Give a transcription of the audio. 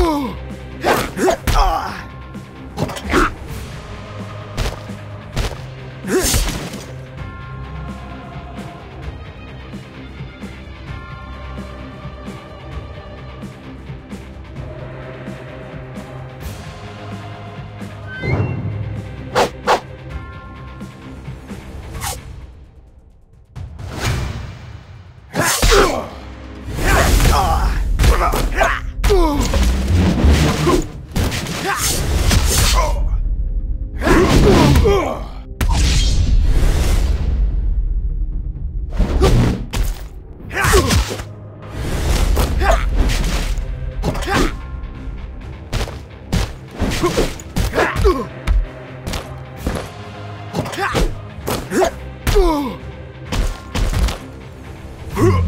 Ugh! Huh!